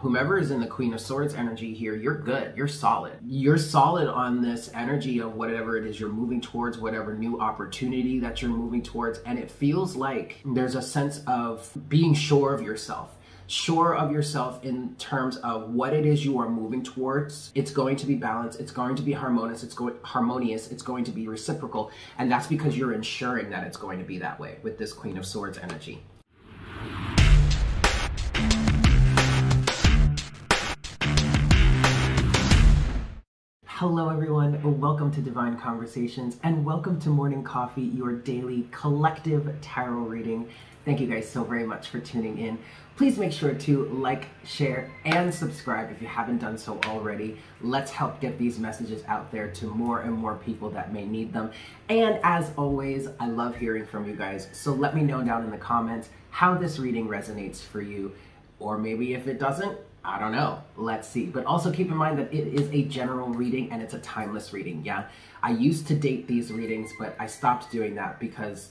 whomever is in the Queen of Swords energy here, you're good. You're solid. You're solid on this energy of whatever it is you're moving towards, whatever new opportunity that you're moving towards. And it feels like there's a sense of being sure of yourself sure of yourself in terms of what it is you are moving towards. It's going to be balanced, it's going to be harmonious, it's going harmonious, it's going to be reciprocal, and that's because you're ensuring that it's going to be that way with this Queen of Swords energy. Hello, everyone. Welcome to Divine Conversations and welcome to Morning Coffee, your daily collective tarot reading. Thank you guys so very much for tuning in. Please make sure to like, share, and subscribe if you haven't done so already. Let's help get these messages out there to more and more people that may need them. And as always, I love hearing from you guys. So let me know down in the comments how this reading resonates for you. Or maybe if it doesn't, I don't know. Let's see. But also keep in mind that it is a general reading and it's a timeless reading. Yeah. I used to date these readings, but I stopped doing that because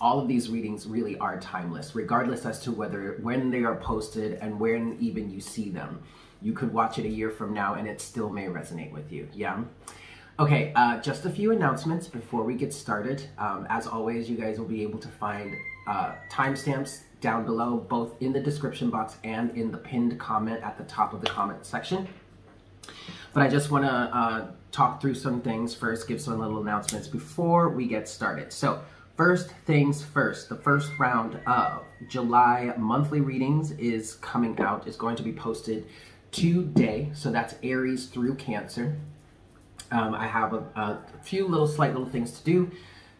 all of these readings really are timeless, regardless as to whether when they are posted and when even you see them. You could watch it a year from now and it still may resonate with you. Yeah. Okay, uh, just a few announcements before we get started. Um, as always, you guys will be able to find uh, timestamps down below, both in the description box and in the pinned comment at the top of the comment section. But I just want to uh, talk through some things first, give some little announcements before we get started. So, first things first, the first round of July monthly readings is coming out, is going to be posted today. So that's Aries through Cancer. Um, I have a, a few little slight little things to do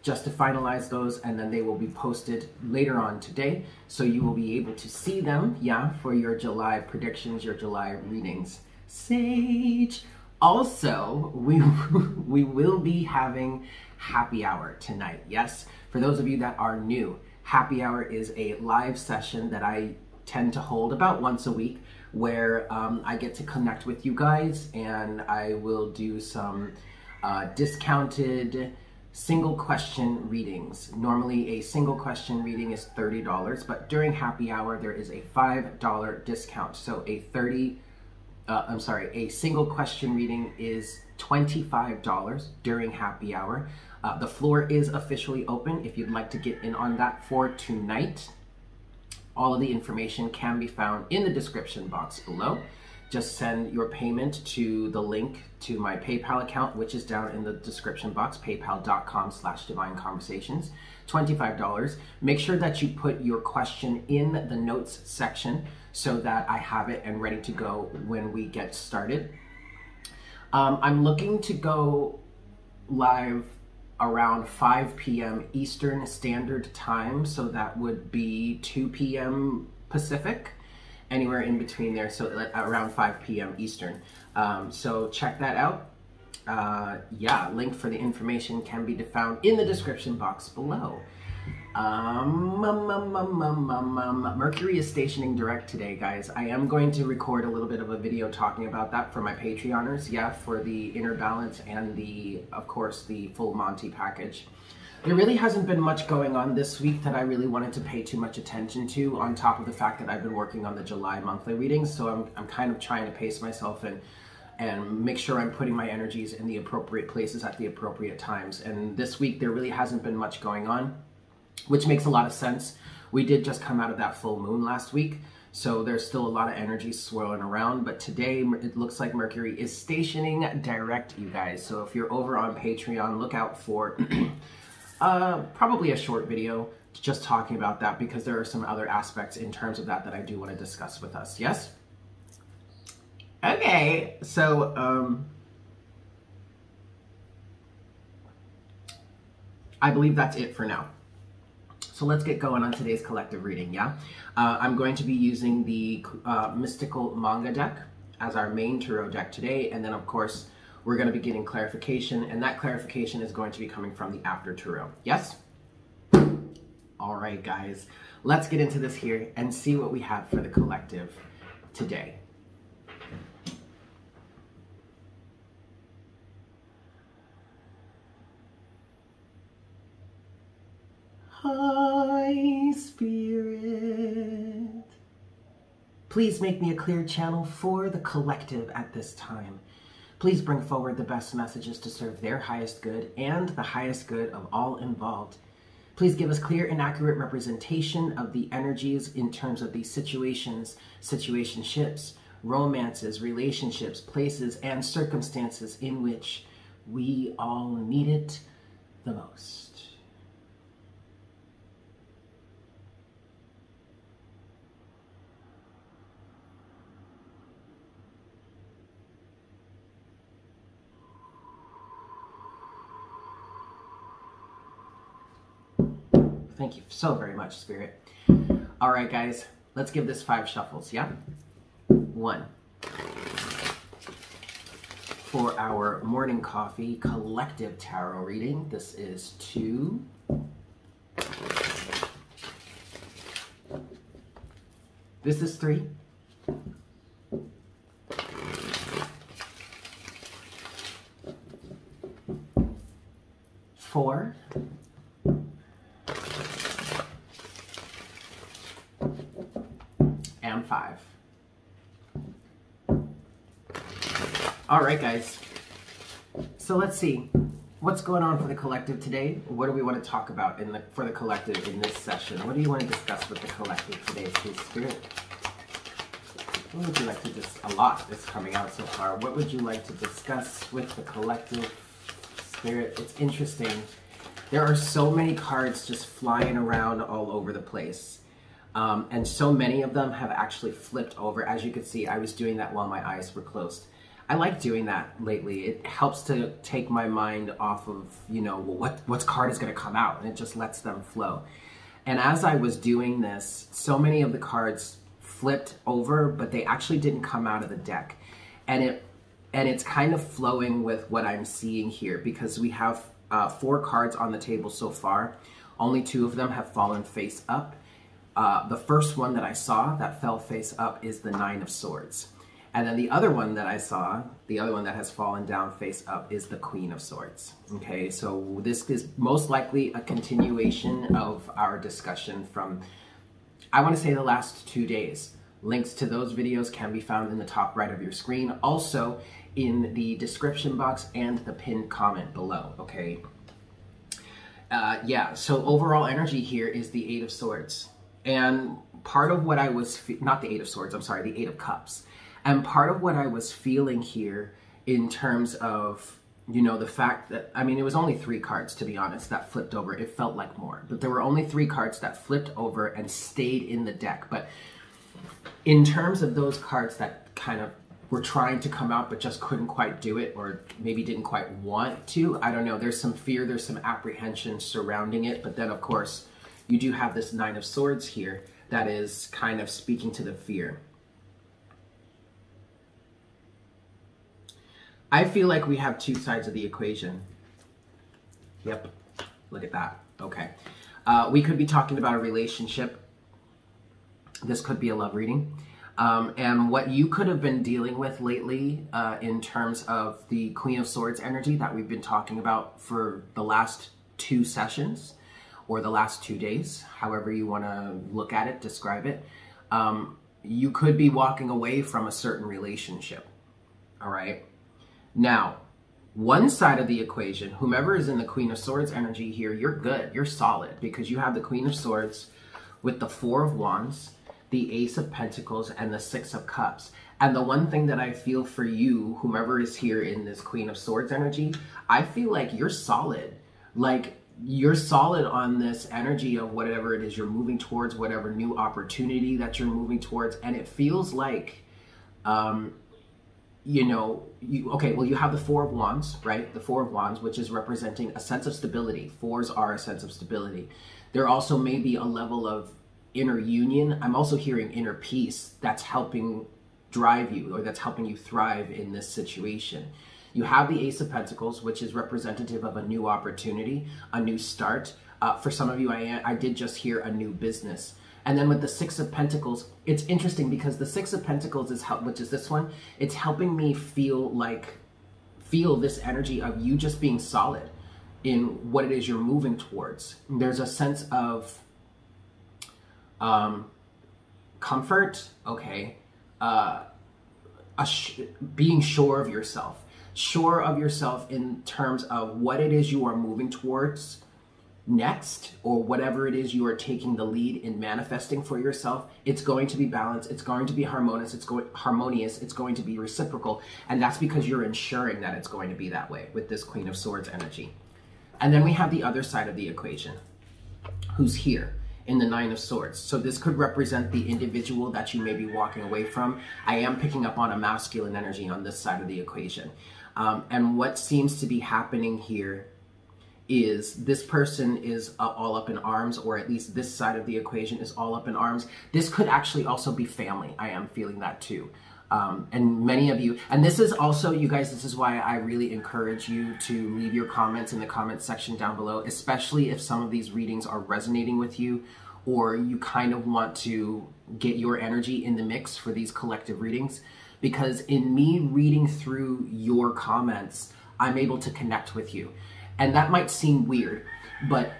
just to finalize those and then they will be posted later on today. So you will be able to see them yeah for your july predictions your july readings. Sage. Also we we will be having happy hour tonight yes? For those of you that are new happy hour is a live session that i tend to hold about once a week where um, i get to connect with you guys and i will do some uh, discounted single question readings. Normally a single question reading is $30, but during happy hour there is a $5 discount. So a 30, uh, I'm sorry, a single question reading is $25 during happy hour. Uh, the floor is officially open if you'd like to get in on that for tonight. All of the information can be found in the description box below just send your payment to the link to my PayPal account, which is down in the description box, paypal.com slash divine conversations, $25. Make sure that you put your question in the notes section so that I have it and ready to go when we get started. Um, I'm looking to go live around 5 p.m. Eastern Standard Time, so that would be 2 p.m. Pacific anywhere in between there, so around 5 p.m. Eastern. Um, so check that out. Uh, yeah, link for the information can be found in the description box below. Um, um, um, Mercury is stationing direct today, guys. I am going to record a little bit of a video talking about that for my Patreoners, yeah, for the inner balance and the, of course, the full Monty package. There really hasn't been much going on this week that I really wanted to pay too much attention to, on top of the fact that I've been working on the July monthly readings, so I'm, I'm kind of trying to pace myself and and make sure I'm putting my energies in the appropriate places at the appropriate times. And this week there really hasn't been much going on, which makes a lot of sense. We did just come out of that full moon last week, so there's still a lot of energy swirling around, but today it looks like Mercury is stationing direct, you guys. So if you're over on Patreon, look out for Uh, probably a short video just talking about that because there are some other aspects in terms of that that I do want to discuss with us. Yes? Okay, so um, I believe that's it for now. So let's get going on today's collective reading, yeah? Uh, I'm going to be using the uh, Mystical Manga deck as our main tarot deck today, and then of course we're going to be getting clarification, and that clarification is going to be coming from the After Tarot. Yes? All right, guys, let's get into this here and see what we have for the collective today. High Spirit Please make me a clear channel for the collective at this time. Please bring forward the best messages to serve their highest good and the highest good of all involved. Please give us clear and accurate representation of the energies in terms of these situations, situationships, romances, relationships, places, and circumstances in which we all need it the most. Thank you so very much, Spirit. All right, guys, let's give this five shuffles, yeah? One. For our morning coffee collective tarot reading, this is two. This is three. Four. and five. All right, guys. So let's see. What's going on for the collective today? What do we want to talk about in the for the collective in this session? What do you want to discuss with the collective today, please, Spirit? What would you like to just a lot is coming out so far. What would you like to discuss with the collective spirit? It's interesting. There are so many cards just flying around all over the place. Um, and so many of them have actually flipped over. As you can see, I was doing that while my eyes were closed. I like doing that lately. It helps to take my mind off of, you know, well, what, what card is going to come out, and it just lets them flow. And as I was doing this, so many of the cards flipped over, but they actually didn't come out of the deck. And it and it's kind of flowing with what I'm seeing here because we have uh, four cards on the table so far. Only two of them have fallen face up uh, the first one that I saw that fell face up is the Nine of Swords. And then the other one that I saw, the other one that has fallen down face up, is the Queen of Swords. Okay, so this is most likely a continuation of our discussion from, I want to say, the last two days. Links to those videos can be found in the top right of your screen, also in the description box and the pinned comment below, okay? Uh, yeah, so overall energy here is the Eight of Swords. And part of what I was, not the Eight of Swords, I'm sorry, the Eight of Cups. And part of what I was feeling here in terms of, you know, the fact that, I mean, it was only three cards, to be honest, that flipped over. It felt like more. But there were only three cards that flipped over and stayed in the deck. But in terms of those cards that kind of were trying to come out but just couldn't quite do it or maybe didn't quite want to. I don't know. There's some fear, there's some apprehension surrounding it. But then, of course, you do have this Nine of Swords here that is kind of speaking to the fear. I feel like we have two sides of the equation. Yep, look at that. Okay. Uh, we could be talking about a relationship. This could be a love reading. Um, and what you could have been dealing with lately uh, in terms of the Queen of Swords energy that we've been talking about for the last two sessions or the last two days, however you want to look at it, describe it, um, you could be walking away from a certain relationship. All right. Now, one side of the equation, whomever is in the Queen of Swords energy here, you're good. You're solid because you have the Queen of Swords with the Four of Wands, the Ace of Pentacles, and the Six of Cups. And the one thing that I feel for you, whomever is here in this Queen of Swords energy, I feel like you're solid. Like you're solid on this energy of whatever it is you're moving towards, whatever new opportunity that you're moving towards, and it feels like, um, you know, you okay. Well, you have the Four of Wands, right? The Four of Wands, which is representing a sense of stability. Fours are a sense of stability. There also may be a level of inner union. I'm also hearing inner peace that's helping drive you or that's helping you thrive in this situation. You have the Ace of Pentacles, which is representative of a new opportunity, a new start. Uh, for some of you, I, I did just hear a new business. And then with the Six of Pentacles, it's interesting because the Six of Pentacles is help, which is this one. It's helping me feel like feel this energy of you just being solid in what it is you're moving towards. There's a sense of um, comfort. Okay, uh, being sure of yourself, sure of yourself in terms of what it is you are moving towards next or whatever it is you are taking the lead in manifesting for yourself it's going to be balanced it's going to be harmonious it's going harmonious it's going to be reciprocal and that's because you're ensuring that it's going to be that way with this queen of swords energy and then we have the other side of the equation who's here in the Nine of Swords. So this could represent the individual that you may be walking away from. I am picking up on a masculine energy on this side of the equation. Um, and what seems to be happening here is this person is uh, all up in arms, or at least this side of the equation is all up in arms. This could actually also be family. I am feeling that too. Um, and many of you, and this is also, you guys, this is why I really encourage you to leave your comments in the comments section down below, especially if some of these readings are resonating with you or you kind of want to get your energy in the mix for these collective readings. Because in me reading through your comments, I'm able to connect with you. And that might seem weird, but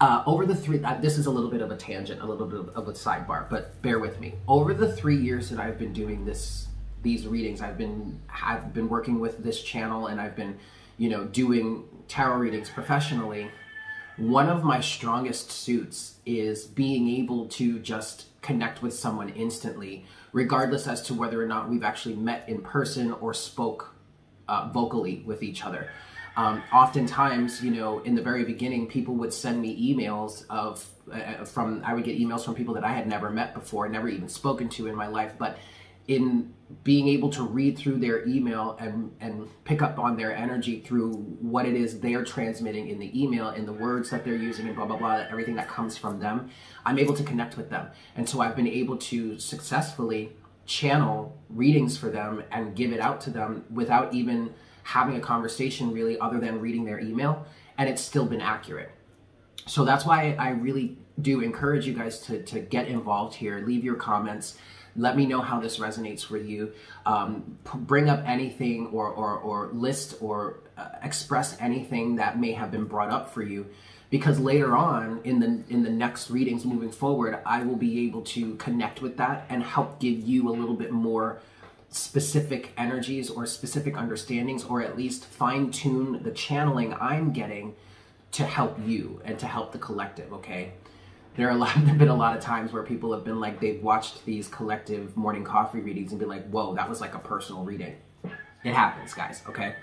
uh, over the three, uh, this is a little bit of a tangent, a little bit of, a sidebar, but bear with me. Over the three years that I've been doing this, these readings, I've been have been working with this channel, and I've been, you know, doing tarot readings professionally. One of my strongest suits is being able to just connect with someone instantly, regardless as to whether or not we've actually met in person or spoke uh, vocally with each other. Um, oftentimes, you know, in the very beginning, people would send me emails of uh, from I would get emails from people that I had never met before, never even spoken to in my life, but in being able to read through their email and and pick up on their energy through what it is they're transmitting in the email in the words that they're using and blah blah blah everything that comes from them i'm able to connect with them. And so i've been able to successfully channel readings for them and give it out to them without even having a conversation really other than reading their email and it's still been accurate. So that's why i really do encourage you guys to, to get involved here. Leave your comments. Let me know how this resonates for you. Um, bring up anything or, or, or list or uh, express anything that may have been brought up for you because later on in the in the next readings moving forward i will be able to connect with that and help give you a little bit more specific energies or specific understandings, or at least fine tune the channeling I'm getting to help you and to help the collective, okay? There are a lot, have been a lot of times where people have been like, they've watched these collective morning coffee readings and be like, whoa, that was like a personal reading. It happens, guys, okay?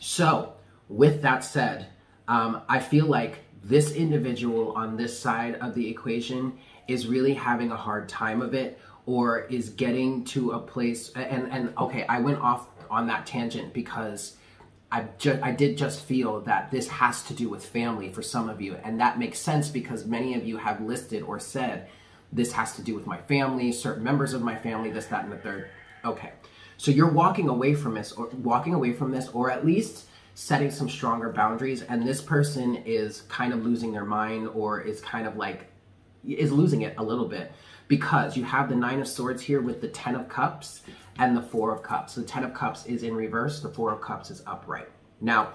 So, with that said, um, I feel like this individual on this side of the equation is really having a hard time of it or is getting to a place and and okay i went off on that tangent because i just i did just feel that this has to do with family for some of you and that makes sense because many of you have listed or said this has to do with my family certain members of my family this that and the third. Okay. So you're walking away from this or walking away from this or at least setting some stronger boundaries and this person is kind of losing their mind or is kind of like is losing it a little bit because you have the Nine of Swords here with the Ten of Cups and the Four of Cups. So The Ten of Cups is in reverse, the Four of Cups is upright. Now,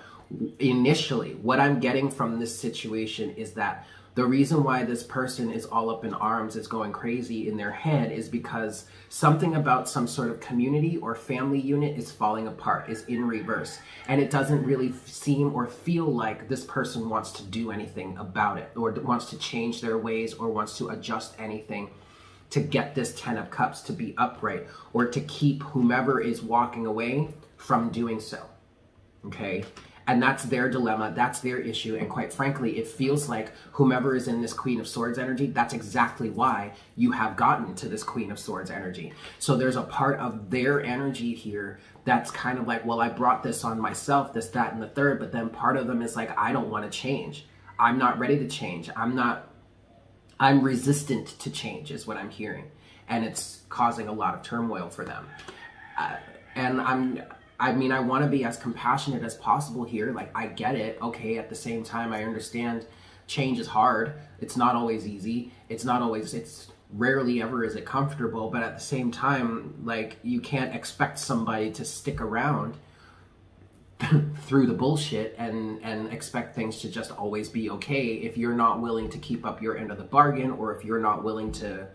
initially, what I'm getting from this situation is that the reason why this person is all up in arms, is going crazy in their head, is because something about some sort of community or family unit is falling apart, is in reverse. And it doesn't really seem or feel like this person wants to do anything about it, or wants to change their ways, or wants to adjust anything to get this Ten of Cups to be upright or to keep whomever is walking away from doing so. Okay? And that's their dilemma, that's their issue, and quite frankly, it feels like whomever is in this Queen of Swords energy, that's exactly why you have gotten to this Queen of Swords energy. So there's a part of their energy here that's kind of like, well, I brought this on myself, this, that, and the third, but then part of them is like, I don't want to change. I'm not ready to change. I'm not I'm resistant to change, is what I'm hearing, and it's causing a lot of turmoil for them. Uh, and I'm, I mean, I want to be as compassionate as possible here. Like, I get it. Okay, at the same time, I understand change is hard. It's not always easy. It's not always. It's rarely ever is it comfortable. But at the same time, like, you can't expect somebody to stick around through the bullshit and and expect things to just always be okay if you're not willing to keep up your end of the bargain or if you're not willing to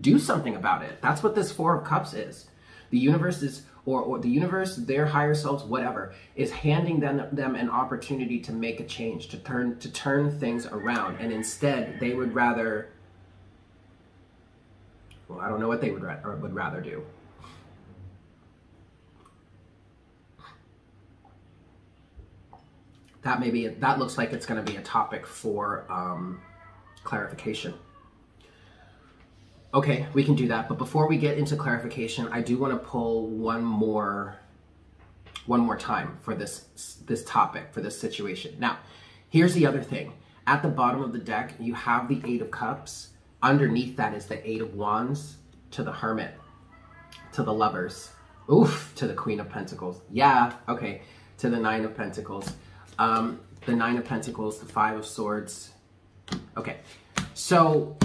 do something about it. That's what this Four of Cups is. The universe is, or, or the universe, their higher selves, whatever, is handing them, them an opportunity to make a change, to turn to turn things around, and instead they would rather. Well, I don't know what they would ra- would rather do. That maybe that looks like it's going to be a topic for um, clarification. Okay, we can do that. But before we get into clarification, I do want to pull one more one more time for this this topic, for this situation. Now, here's the other thing. At the bottom of the deck, you have the 8 of cups. Underneath that is the 8 of wands to the hermit, to the lovers. Oof, to the queen of pentacles. Yeah, okay, to the 9 of pentacles. Um, the 9 of pentacles, the 5 of swords. Okay. So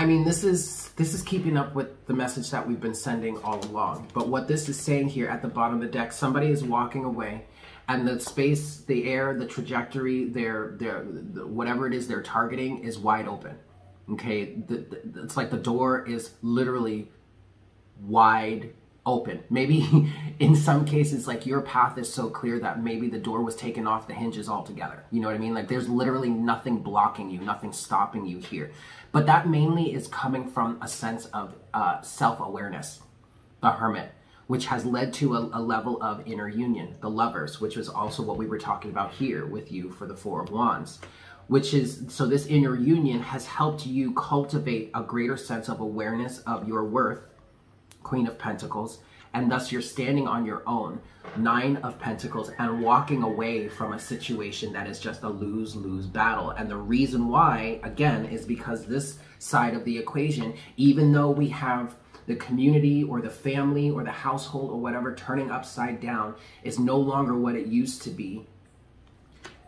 I mean, this is this is keeping up with the message that we've been sending all along. But what this is saying here at the bottom of the deck, somebody is walking away, and the space, the air, the trajectory, their their the, whatever it is they're targeting is wide open. Okay, the, the, it's like the door is literally wide open. Maybe in some cases, like your path is so clear that maybe the door was taken off the hinges altogether. You know what I mean? Like there's literally nothing blocking you, nothing stopping you here. But that mainly is coming from a sense of uh, self awareness, the hermit, which has led to a, a level of inner union, the lovers, which was also what we were talking about here with you for the Four of Wands which is so this inner union has helped you cultivate a greater sense of awareness of your worth Queen of Pentacles, and thus you're standing on your own, Nine of Pentacles, and walking away from a situation that is just a lose lose battle. And the reason why, again, is because this side of the equation, even though we have the community or the family or the household or whatever turning upside down, is no longer what it used to be.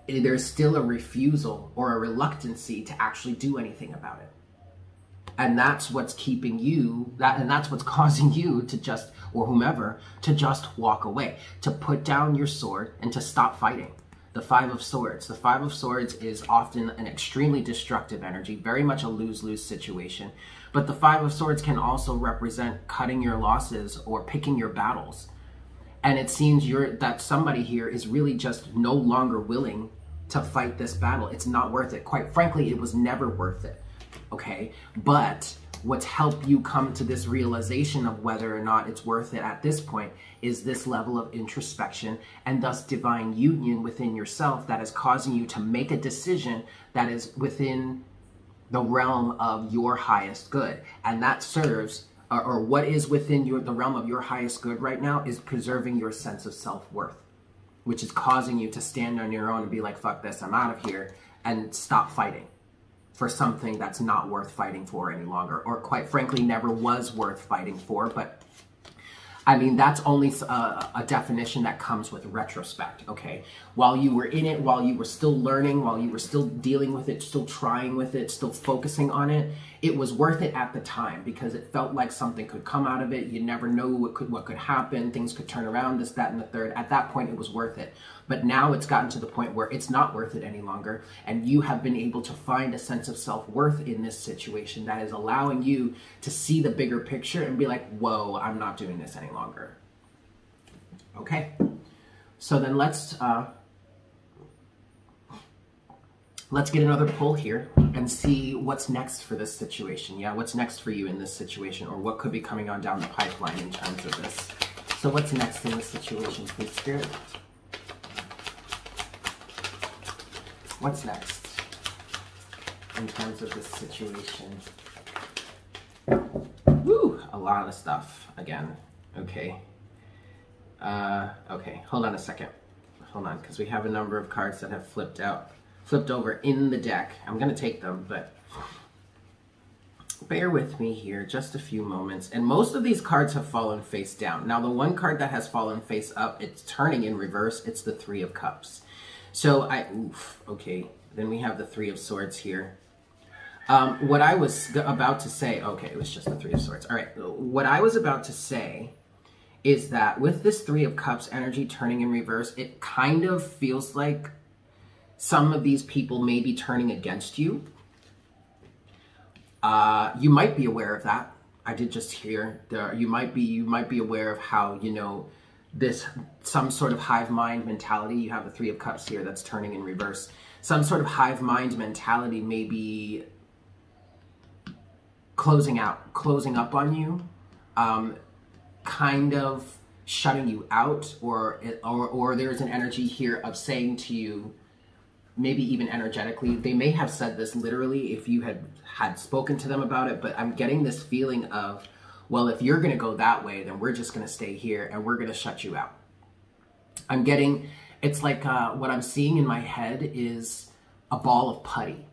There's still a refusal or a reluctancy to actually do anything about it and that's what's keeping you that and that's what's causing you to just or whomever to just walk away to put down your sword and to stop fighting. The five of swords. The five of swords is often an extremely destructive energy very much a lose-lose situation. But the five of swords can also represent cutting your losses or picking your battles. And it seems you're that somebody here is really just no longer willing to fight this battle. It's not worth it. Quite frankly it was never worth it okay? But what's helped you come to this realization of whether or not it's worth it at this point is this level of introspection and thus divine union within yourself that is causing you to make a decision that is within the realm of your highest good. And that serves or, or what is within your the realm of your highest good right now is preserving your sense of self-worth, which is causing you to stand on your own and be like, fuck this, I'm out of here, and stop fighting for something that's not worth fighting for any longer, or quite frankly, never was worth fighting for, but I mean, that's only a, uh, a, definition that comes with retrospect, okay? While you were in it, while you were still learning, while you were still dealing with it, still trying with it, still focusing on it, it was worth it at the time because it felt like something could come out of it. You never know what could what could happen. Things could turn around, this, that, and the third. At that point, it was worth it. But now it's gotten to the point where it's not worth it any longer, and you have been able to find a sense of self worth in this situation that is allowing you to see the bigger picture and be like, "Whoa, I'm not doing this any longer." Okay, so then let's. Uh, let's get another pull here and see what's next for this situation. Yeah, what's next for you in this situation or what could be coming on down the pipeline in terms of this. So what's next in this situation, please, Spirit? What's next in terms of this situation? Woo! A lot of stuff again. Okay. Uh, okay, hold on a second. Hold on, because we have a number of cards that have flipped out flipped over in the deck. I'm going to take them, but bear with me here just a few moments. And most of these cards have fallen face down. Now, the one card that has fallen face up, it's turning in reverse. It's the Three of Cups. So I, oof, okay. Then we have the Three of Swords here. Um, what I was about to say, okay, it was just the Three of Swords. All right, what I was about to say is that with this Three of Cups energy turning in reverse, it kind of feels like some of these people may be turning against you. Uh, you might be aware of that. I did just hear there. You might be you might be aware of how you know this some sort of hive mind mentality. You have the three of cups here that's turning in reverse. Some sort of hive mind mentality may be closing out, closing up on you, um, kind of shutting you out, or, or or there's an energy here of saying to you, maybe even energetically, they may have said this literally if you had had spoken to them about it, but I'm getting this feeling of, well, if you're going to go that way, then we're just going to stay here and we're going to shut you out. I'm getting, it's like uh, what I'm seeing in my head is a ball of putty.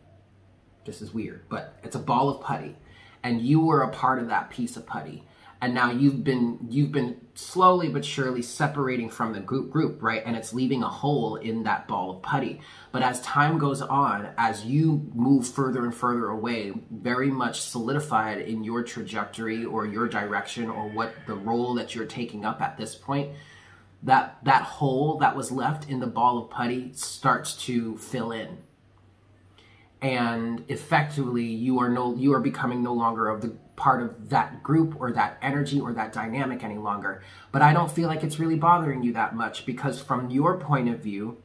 This is weird, but it's a ball of putty. And you were a part of that piece of putty and now you've been you've been slowly but surely separating from the group group right? And it's leaving a hole in that ball of putty. But as time goes on as you move further and further away very much solidified in your trajectory or your direction or what the role that you're taking up at this point that that hole that was left in the ball of putty starts to fill in. And effectively you are no you are becoming no longer of the part of that group or that energy or that dynamic any longer. But I don't feel like it's really bothering you that much because from your point of view,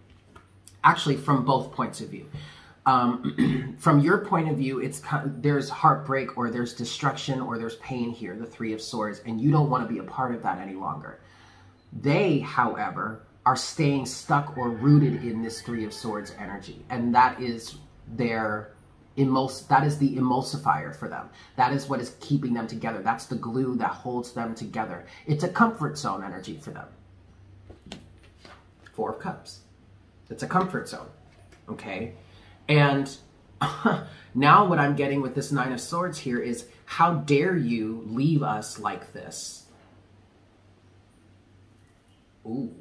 actually from both points of view, um, from your point of view, it's there's heartbreak or there's destruction or there's pain here, the Three of Swords, and you don't want to be a part of that any longer. They, however, are staying stuck or rooted in this Three of Swords energy, and that is their That is the emulsifier for them. That is what is keeping them together. That's the glue that holds them together. It's a comfort zone energy for them. Four of Cups. It's a comfort zone. Okay? And now what I'm getting with this Nine of Swords here is how dare you leave us like this? Ooh.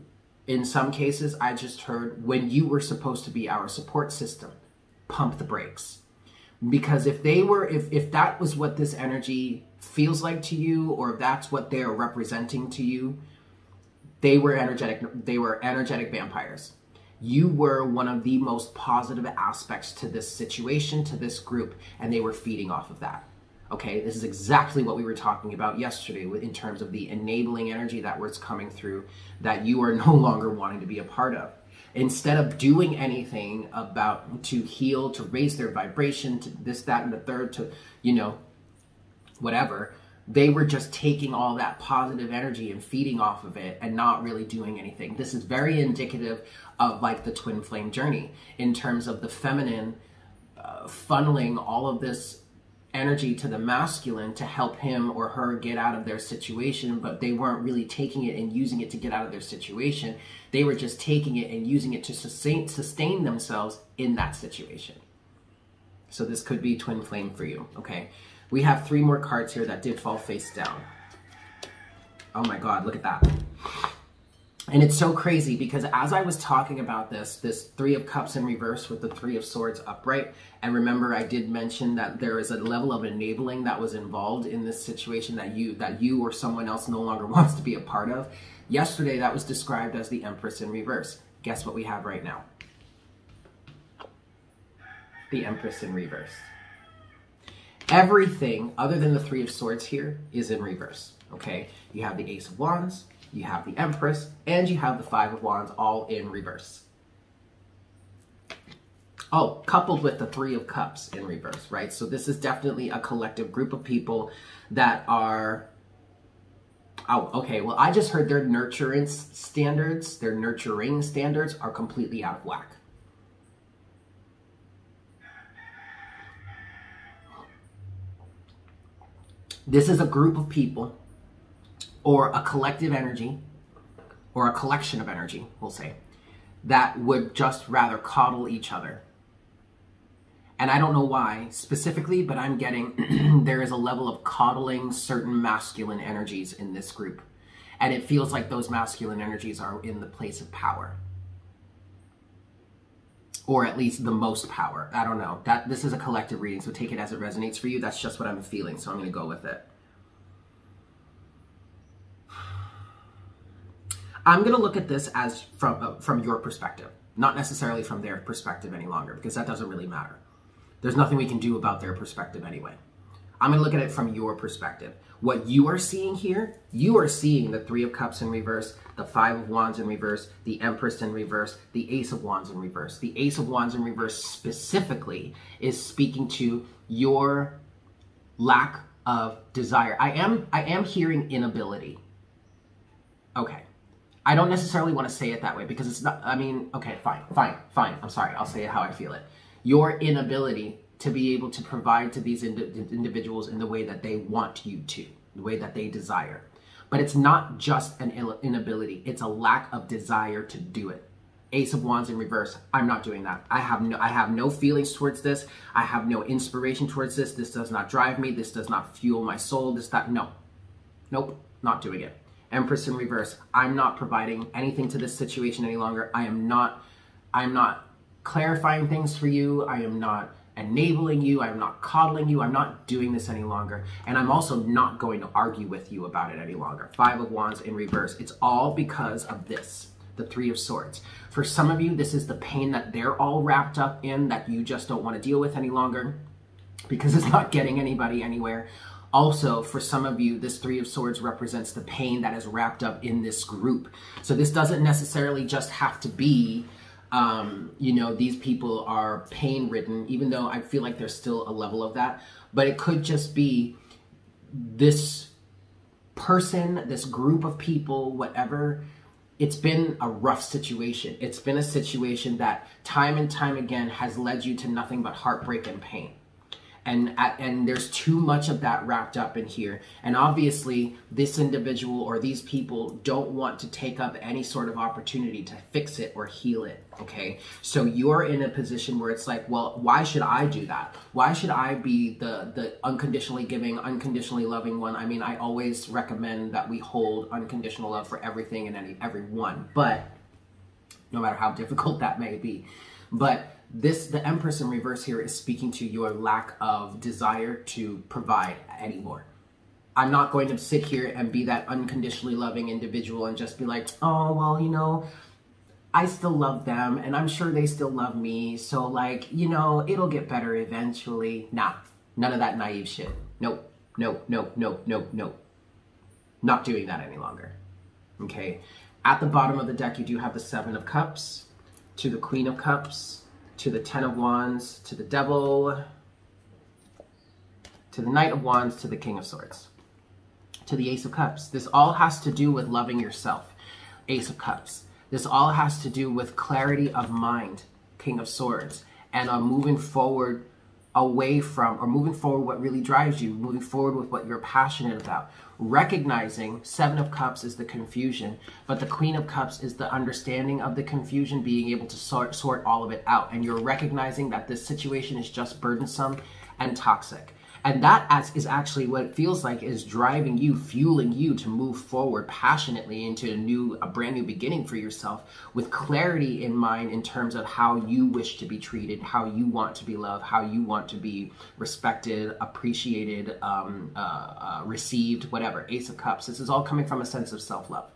In some cases, I just heard when you were supposed to be our support system, pump the brakes because if they were if if that was what this energy feels like to you or if that's what they're representing to you they were energetic they were energetic vampires. You were one of the most positive aspects to this situation to this group and they were feeding off of that. Okay this is exactly what we were talking about yesterday with in terms of the enabling energy that was coming through that you are no longer wanting to be a part of instead of doing anything about to heal, to raise their vibration, to this, that, and the third, to, you know, whatever, they were just taking all that positive energy and feeding off of it and not really doing anything. This is very indicative of like the twin flame journey in terms of the feminine uh, funneling all of this energy to the masculine to help him or her get out of their situation, but they weren't really taking it and using it to get out of their situation. They were just taking it and using it to sustain, sustain themselves in that situation. So this could be twin flame for you, okay? We have three more cards here that did fall face down. Oh my God, look at that. And it's so crazy because as I was talking about this, this Three of Cups in reverse with the Three of Swords upright, and remember I did mention that there is a level of enabling that was involved in this situation that you that you or someone else no longer wants to be a part of. Yesterday that was described as the Empress in reverse. Guess what we have right now? The Empress in reverse. Everything other than the Three of Swords here is in reverse, okay? You have the Ace of Wands, you have the Empress, and you have the Five of Wands all in reverse. Oh, coupled with the Three of Cups in reverse, right? So this is definitely a collective group of people that are... Oh, okay. Well, I just heard their nurturance standards, their nurturing standards are completely out of whack. This is a group of people or a collective energy or a collection of energy, we'll say, that would just rather coddle each other. And I don't know why specifically, but I'm getting there is a level of coddling certain masculine energies in this group. And it feels like those masculine energies are in the place of power. Or at least the most power. I don't know. That this is a collective reading, so take it as it resonates for you. That's just what I'm feeling, so I'm to go with it. I'm going to look at this as from uh, from your perspective, not necessarily from their perspective any longer, because that doesn't really matter. There's nothing we can do about their perspective anyway. I'm going to look at it from your perspective. What you are seeing here, you are seeing the Three of Cups in reverse, the Five of Wands in reverse, the Empress in reverse, the Ace of Wands in reverse. The Ace of Wands in reverse specifically is speaking to your lack of desire. I am I am hearing inability. Okay. I don't necessarily want to say it that way because it's not I mean, okay, fine, fine, fine. I'm sorry. I'll say it how I feel it. Your inability to be able to provide to these ind- individuals in the way that they want you to, the way that they desire. But it's not just an inability, it's a lack of desire to do it. Ace of Wands in reverse. I'm not doing that. I have no I have no feelings towards this. I have no inspiration towards this. This does not drive me. This does not fuel my soul. This that no. Nope, not doing it. Empress in reverse. I'm not providing anything to this situation any longer. I am not I'm not clarifying things for you. I am not enabling you. I'm not coddling you. I'm not doing this any longer. And I'm also not going to argue with you about it any longer. Five of Wands in reverse. It's all because of this, the Three of Swords. For some of you, this is the pain that they're all wrapped up in that you just don't want to deal with any longer because it's not getting anybody anywhere. Also, for some of you, this Three of Swords represents the pain that is wrapped up in this group. So this doesn't necessarily just have to be um, you know, these people are pain ridden, even though I feel like there's still a level of that. But it could just be this person, this group of people, whatever. It's been a rough situation. It's been a situation that time and time again has led you to nothing but heartbreak and pain and and there's too much of that wrapped up in here. And obviously this individual or these people don't want to take up any sort of opportunity to fix it or heal it okay? So you're in a position where it's like well why should i do that? Why should i be the the unconditionally giving unconditionally loving one? I mean i always recommend that we hold unconditional love for everything and any everyone but no matter how difficult that may be. But this the empress in reverse here is speaking to your lack of desire to provide anymore. I'm not going to sit here and be that unconditionally loving individual and just be like oh well you know i still love them and i'm sure they still love me so like you know it'll get better eventually. Nah none of that naive shit. Nope nope nope nope nope nope. Not doing that any longer okay? At the bottom of the deck you do have the seven of cups to the queen of cups to the Ten of Wands, to the Devil, to the Knight of Wands, to the King of Swords, to the Ace of Cups. This all has to do with loving yourself, Ace of Cups. This all has to do with clarity of mind, King of Swords, and on moving forward away from or moving forward what really drives you, moving forward with what you're passionate about. Recognizing Seven of Cups is the confusion, but the Queen of Cups is the understanding of the confusion, being able to sort, sort all of it out. And you're recognizing that this situation is just burdensome and toxic. And that is actually what it feels like is driving you, fueling you to move forward passionately into a new, a brand new beginning for yourself with clarity in mind in terms of how you wish to be treated, how you want to be loved, how you want to be respected, appreciated, um, uh, uh, received, whatever. Ace of Cups. This is all coming from a sense of self love.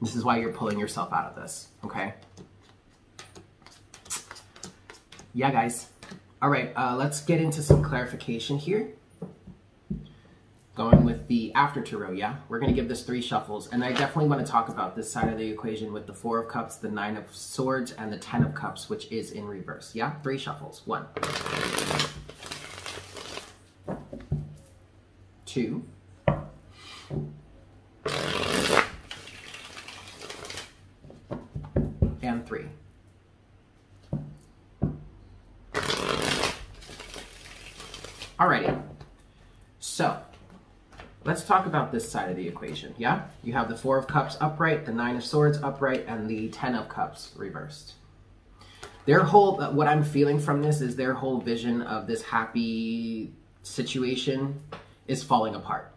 This is why you're pulling yourself out of this, okay? Yeah, guys. All right, uh, let's get into some clarification here. Going with the after tarot, yeah? We're going to give this three shuffles. And I definitely want to talk about this side of the equation with the Four of Cups, the Nine of Swords, and the Ten of Cups, which is in reverse. Yeah? Three shuffles. One. Two. And three. Alrighty. So, let's talk about this side of the equation, yeah? You have the Four of Cups upright, the Nine of Swords upright, and the Ten of Cups reversed. Their whole, uh, what I'm feeling from this is their whole vision of this happy situation is falling apart.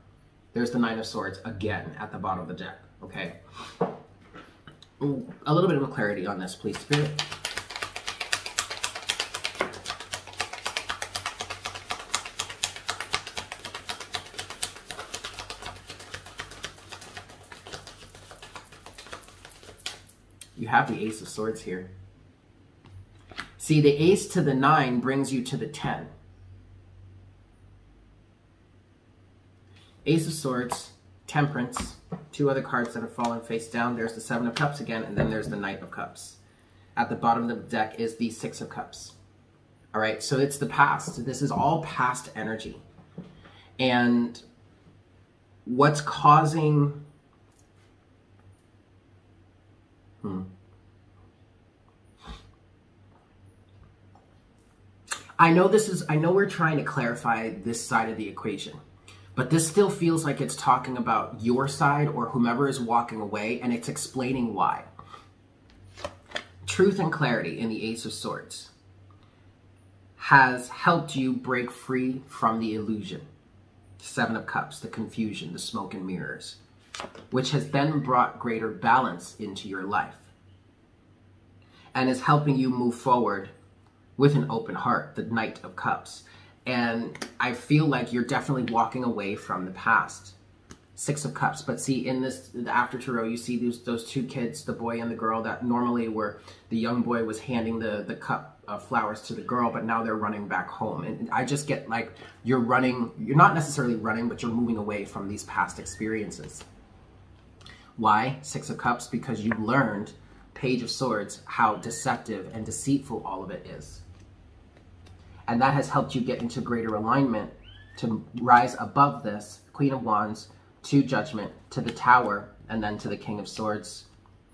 There's the Nine of Swords again at the bottom of the deck, okay? Ooh, a little bit of clarity on this, please, Spirit. You have the Ace of Swords here. See, the Ace to the 9 brings you to the 10. Ace of Swords, Temperance, two other cards that have fallen face down. There's the Seven of Cups again, and then there's the Knight of Cups. At the bottom of the deck is the Six of Cups. All right, so it's the past. This is all past energy. And what's causing... Hmm. I know this is, I know we're trying to clarify this side of the equation, but this still feels like it's talking about your side or whomever is walking away and it's explaining why. Truth and clarity in the Ace of Swords has helped you break free from the illusion. Seven of Cups, the confusion, the smoke and mirrors, which has then brought greater balance into your life and is helping you move forward with an open heart, the Knight of Cups. And I feel like you're definitely walking away from the past. Six of Cups. But see, in this, the after tarot, you see those, those two kids, the boy and the girl, that normally were, the young boy was handing the, the cup of flowers to the girl, but now they're running back home. And I just get like, you're running, you're not necessarily running, but you're moving away from these past experiences. Why? Six of Cups, because you learned, Page of Swords, how deceptive and deceitful all of it is. And that has helped you get into greater alignment to rise above this Queen of Wands to Judgment, to the Tower, and then to the King of Swords,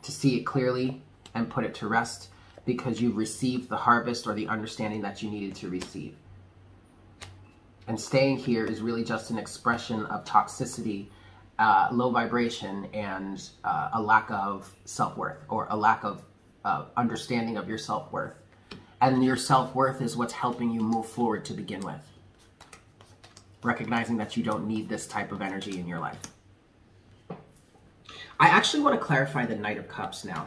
to see it clearly and put it to rest because you've received the harvest or the understanding that you needed to receive. And staying here is really just an expression of toxicity, uh, low vibration, and uh, a lack of self-worth or a lack of uh, understanding of your self-worth and your self-worth is what's helping you move forward to begin with. Recognizing that you don't need this type of energy in your life. I actually want to clarify the Knight of Cups now.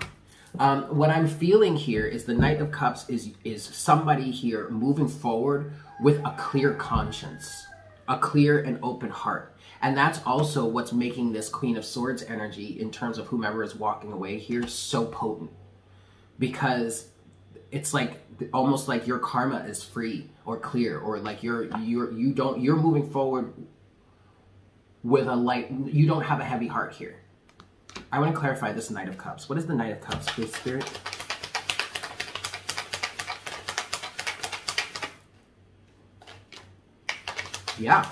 Um, what I'm feeling here is the Knight of Cups is, is somebody here moving forward with a clear conscience, a clear and open heart. And that's also what's making this Queen of Swords energy in terms of whomever is walking away here so potent. Because it's like almost like your karma is free or clear or like you're you're you don't you're moving forward with a light you don't have a heavy heart here. I want to clarify this knight of cups. What is the knight of cups? Please spirit? Yeah.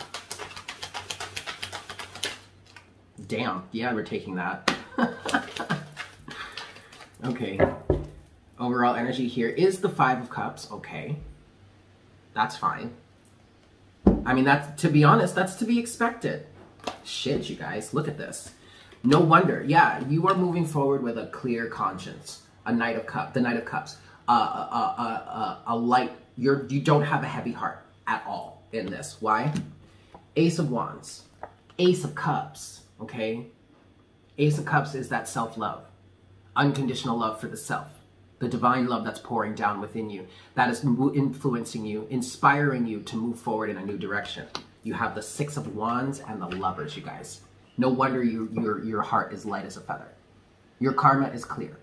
Damn. Yeah we're taking that. Okay overall energy here is the Five of Cups. Okay. That's fine. I mean, that's, to be honest, that's to be expected. Shit, you guys, look at this. No wonder. Yeah, you are moving forward with a clear conscience. A Knight of Cups, the Knight of Cups. Uh, uh, uh, a light, you're, you don't have a heavy heart at all in this. Why? Ace of Wands. Ace of Cups, okay? Ace of Cups is that self-love. Unconditional love for the self the divine love that's pouring down within you, that is influencing you, inspiring you to move forward in a new direction. You have the Six of Wands and the Lovers, you guys. No wonder you, your, your heart is light as a feather. Your karma is clear,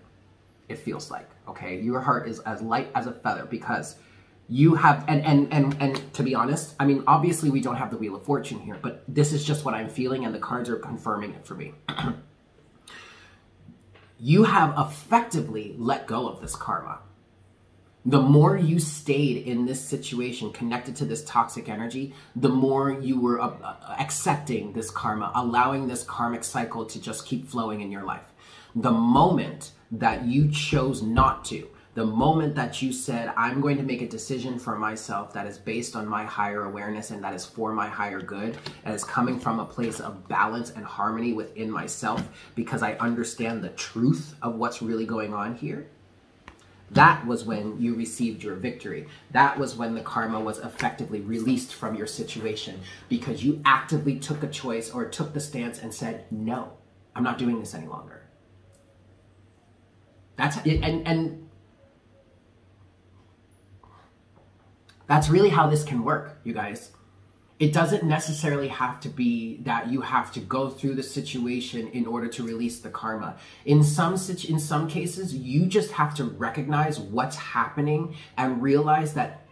it feels like, okay? Your heart is as light as a feather because you have, and, and, and, and to be honest, I mean, obviously we don't have the Wheel of Fortune here, but this is just what I'm feeling and the cards are confirming it for me. you have effectively let go of this karma. The more you stayed in this situation connected to this toxic energy, the more you were uh, uh, accepting this karma, allowing this karmic cycle to just keep flowing in your life. The moment that you chose not to, the moment that you said, I'm going to make a decision for myself that is based on my higher awareness and that is for my higher good, and is coming from a place of balance and harmony within myself because I understand the truth of what's really going on here, that was when you received your victory. That was when the karma was effectively released from your situation because you actively took a choice or took the stance and said, no, I'm not doing this any longer. That's and and That's really how this can work, you guys. It doesn't necessarily have to be that you have to go through the situation in order to release the karma. In some in some cases, you just have to recognize what's happening and realize that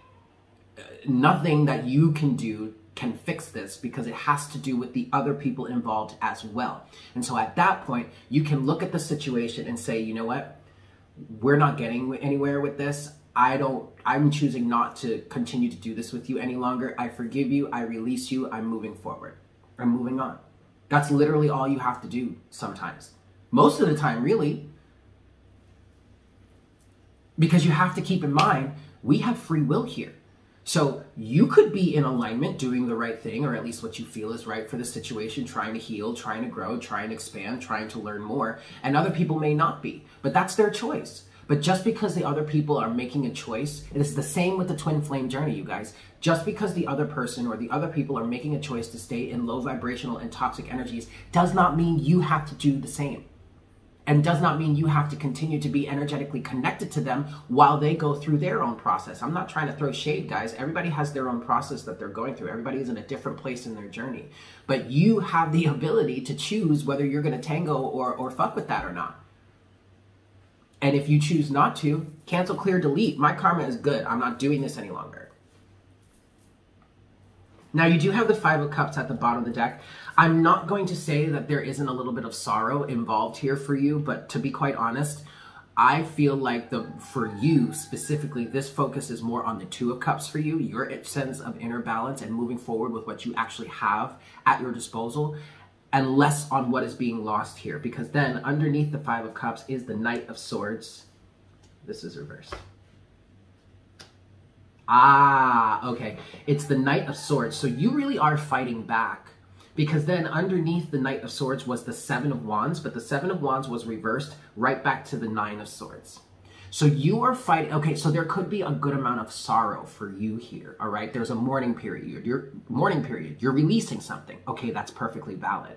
uh, nothing that you can do can fix this because it has to do with the other people involved as well. And so at that point, you can look at the situation and say, you know what? We're not getting anywhere with this. I don't, I'm choosing not to continue to do this with you any longer. I forgive you. I release you. I'm moving forward. I'm moving on. That's literally all you have to do sometimes. Most of the time, really. Because you have to keep in mind, we have free will here. So you could be in alignment, doing the right thing, or at least what you feel is right for the situation, trying to heal, trying to grow, trying to expand, trying to learn more. And other people may not be, but that's their choice. But just because the other people are making a choice, it is the same with the twin flame journey, you guys. Just because the other person or the other people are making a choice to stay in low vibrational and toxic energies does not mean you have to do the same and does not mean you have to continue to be energetically connected to them while they go through their own process. I'm not trying to throw shade, guys. Everybody has their own process that they're going through. Everybody is in a different place in their journey. But you have the ability to choose whether you're going to tango or, or fuck with that or not. And if you choose not to, cancel, clear, delete. My karma is good. I'm not doing this any longer. Now, you do have the Five of Cups at the bottom of the deck. I'm not going to say that there isn't a little bit of sorrow involved here for you, but to be quite honest, I feel like the for you specifically, this focus is more on the Two of Cups for you, your sense of inner balance and moving forward with what you actually have at your disposal, and less on what is being lost here. Because then underneath the Five of Cups is the Knight of Swords. This is reversed. Ah, okay. It's the Knight of Swords. So you really are fighting back. Because then underneath the Knight of Swords was the Seven of Wands, but the Seven of Wands was reversed right back to the Nine of Swords. So you are fighting, okay, so there could be a good amount of sorrow for you here, all right? There's a mourning period, your mourning period. You're releasing something. Okay, that's perfectly valid.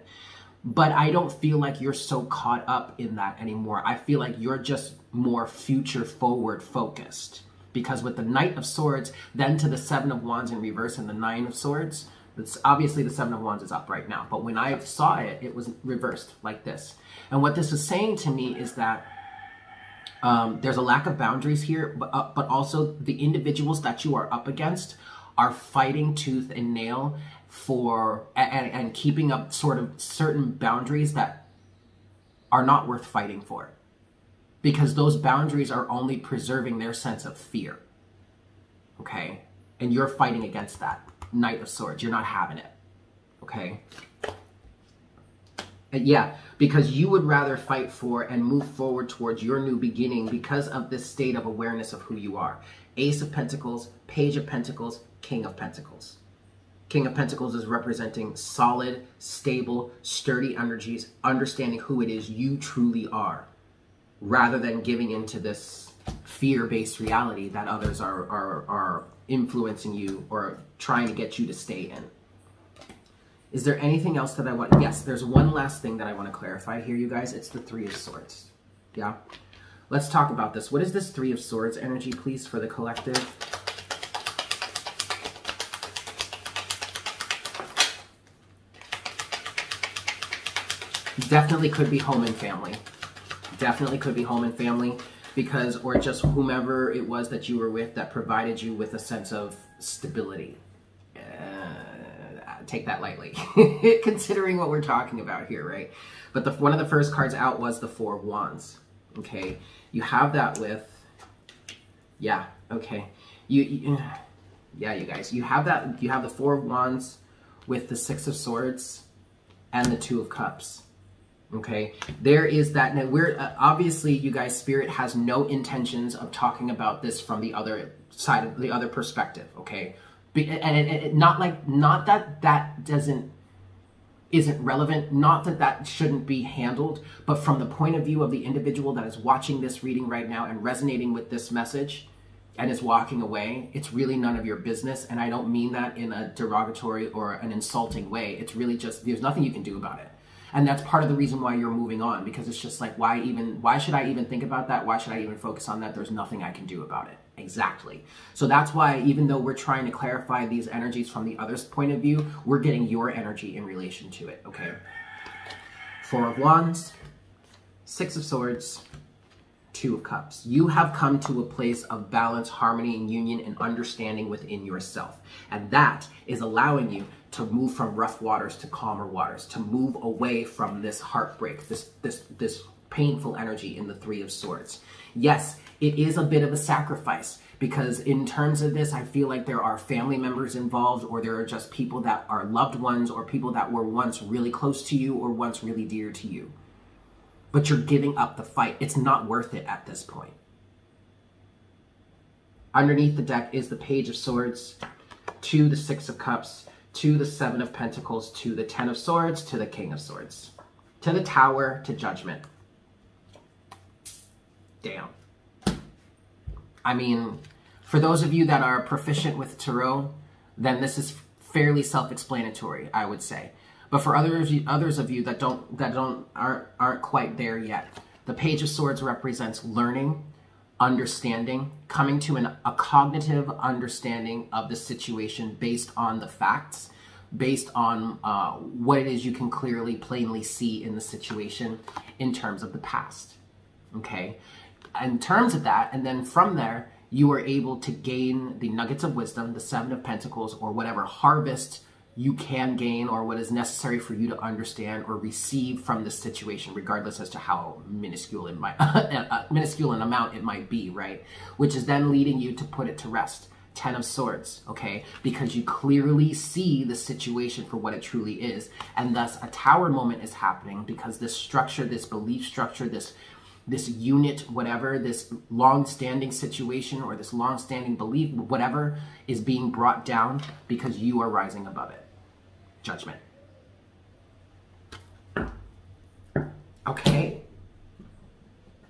But I don't feel like you're so caught up in that anymore. I feel like you're just more future forward focused because with the Knight of Swords, then to the Seven of Wands in reverse and the Nine of Swords, it's obviously the Seven of Wands is up right now. But when I saw it, it was reversed like this. And what this is saying to me is that um, there's a lack of boundaries here, but, uh, but also the individuals that you are up against are fighting tooth and nail for and, and keeping up sort of certain boundaries that are not worth fighting for because those boundaries are only preserving their sense of fear. Okay? And you're fighting against that. Knight of Swords. You're not having it. Okay? And yeah, because you would rather fight for and move forward towards your new beginning because of this state of awareness of who you are. Ace of Pentacles, Page of Pentacles, King of Pentacles. King of Pentacles is representing solid, stable, sturdy energies, understanding who it is you truly are rather than giving into this fear-based reality that others are, are, are influencing you or trying to get you to stay in. Is there anything else that I want? Yes, there's one last thing that I want to clarify here, you guys. It's the Three of Swords. Yeah? Let's talk about this. What is this Three of Swords energy, please, for the collective? Definitely could be home and family definitely could be home and family because or just whomever it was that you were with that provided you with a sense of stability take that lightly considering what we're talking about here right? But the one of the first cards out was the four of wands okay? You have that with yeah okay. You, you yeah you guys you have that you have the four of wands with the six of swords and the two of cups okay? There is that now we're uh, obviously you guys spirit has no intentions of talking about this from the other side of the other perspective okay and it, it, not like not that that doesn't isn't relevant not that that shouldn't be handled but from the point of view of the individual that is watching this reading right now and resonating with this message and is walking away it's really none of your business. And i don't mean that in a derogatory or an insulting way. It's really just there's nothing you can do about it. And that's part of the reason why you're moving on because it's just like why even why should i even think about that? Why should i even focus on that? There's nothing i can do about it exactly so that's why even though we're trying to clarify these energies from the other's point of view we're getting your energy in relation to it okay four of wands six of swords Two of Cups. You have come to a place of balance, harmony, and union and understanding within yourself. And that is allowing you to move from rough waters to calmer waters, to move away from this heartbreak, this this this painful energy in the Three of Swords. Yes, it is a bit of a sacrifice because in terms of this, I feel like there are family members involved or there are just people that are loved ones or people that were once really close to you or once really dear to you but you're giving up the fight. It's not worth it at this point. Underneath the deck is the Page of Swords, to the Six of Cups, to the Seven of Pentacles, to the Ten of Swords, to the King of Swords, to the Tower, to Judgment. Damn. I mean, for those of you that are proficient with Tarot, then this is fairly self-explanatory, I would say. But for others others of you that don't that don't aren't aren't quite there yet, the Page of Swords represents learning, understanding, coming to an, a cognitive understanding of the situation based on the facts, based on uh, what it is you can clearly, plainly see in the situation in terms of the past. Okay? In terms of that, and then from there, you are able to gain the nuggets of wisdom, the Seven of Pentacles, or whatever harvest you can gain or what is necessary for you to understand or receive from this situation, regardless as to how minuscule it might, uh, minuscule an amount it might be, right? Which is then leading you to put it to rest. Ten of Swords, okay? Because you clearly see the situation for what it truly is. And thus a tower moment is happening because this structure, this belief structure, this this unit, whatever, this long-standing situation or this long-standing belief, whatever, is being brought down because you are rising above it. Judgment. Okay.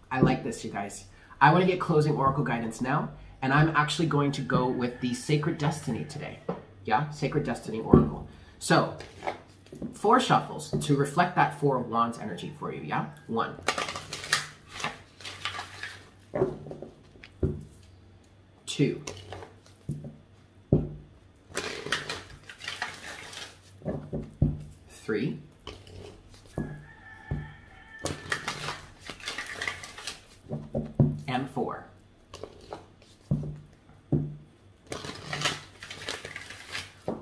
I like this, you guys. I want to get closing oracle guidance now, and I'm actually going to go with the Sacred Destiny today. Yeah, Sacred Destiny Oracle. So, four shuffles to reflect that Four of Wands energy for you, yeah? One. Two. Three. And four.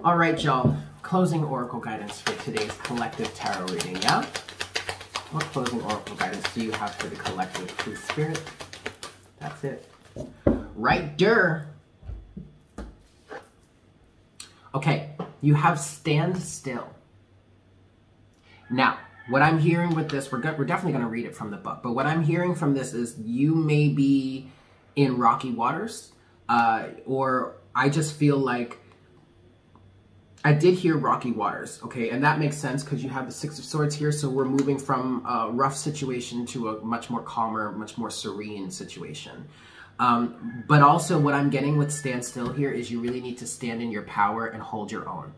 All right, y'all. Closing oracle guidance for today's collective tarot reading, yeah? What closing oracle guidance do you have for the collective, please, Spirit? That's it. Right there. Okay, you have stand still. Now, what I'm hearing with this, we're, we're definitely going to read it from the book, but what I'm hearing from this is you may be in rocky waters, uh, or I just feel like I did hear rocky waters, okay, and that makes sense because you have the Six of Swords here, so we're moving from a rough situation to a much more calmer, much more serene situation. Um, but also what I'm getting with stand still here is you really need to stand in your power and hold your own.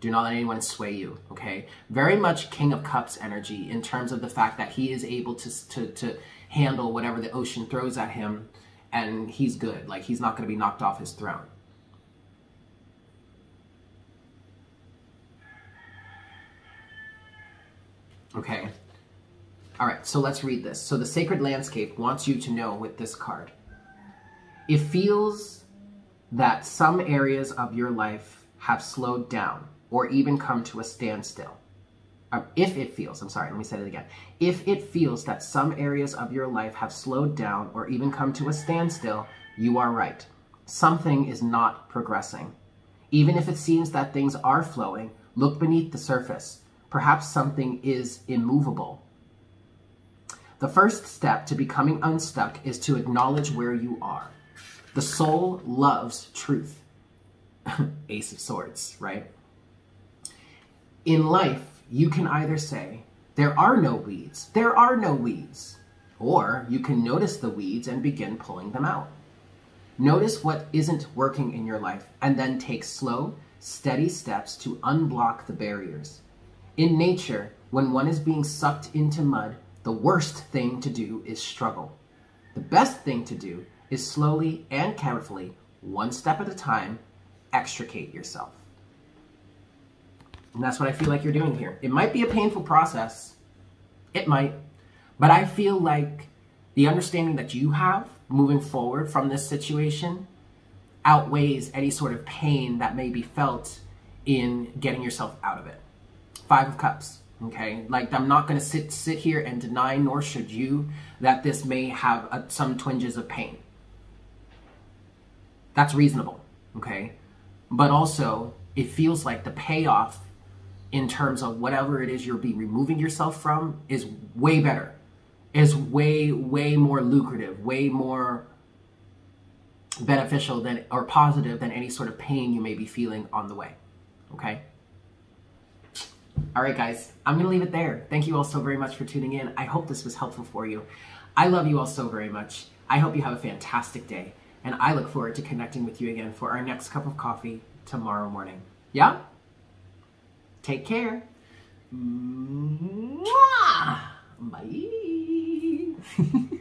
Do not let anyone sway you, okay? Very much King of Cups energy in terms of the fact that he is able to, to, to handle whatever the ocean throws at him and he's good. Like he's not going to be knocked off his throne. Okay. All right, so let's read this. So the Sacred Landscape wants you to know with this card it feels that some areas of your life have slowed down or even come to a standstill. Um, if it feels, I'm sorry, let me say it again. If it feels that some areas of your life have slowed down or even come to a standstill, you are right. Something is not progressing. Even if it seems that things are flowing, look beneath the surface. Perhaps something is immovable. The first step to becoming unstuck is to acknowledge where you are. The soul loves truth. Ace of Swords, right? In life, you can either say, there are no weeds, there are no weeds, or you can notice the weeds and begin pulling them out. Notice what isn't working in your life and then take slow, steady steps to unblock the barriers. In nature, when one is being sucked into mud, the worst thing to do is struggle. The best thing to do is slowly and carefully, one step at a time, extricate yourself. And that's what I feel like you're doing here. It might be a painful process. It might. But I feel like the understanding that you have moving forward from this situation outweighs any sort of pain that may be felt in getting yourself out of it. Five of Cups. Okay, like I'm not going to sit sit here and deny, nor should you, that this may have a, some twinges of pain. That's reasonable. Okay, but also it feels like the payoff in terms of whatever it is you'll be removing yourself from is way better, is way way more lucrative, way more beneficial than or positive than any sort of pain you may be feeling on the way. Okay? All right, guys, I'm going to leave it there. Thank you all so very much for tuning in. I hope this was helpful for you. I love you all so very much. I hope you have a fantastic day, and I look forward to connecting with you again for our next cup of coffee tomorrow morning. Yeah? Take care. Mwah! Bye.